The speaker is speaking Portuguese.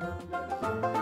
Música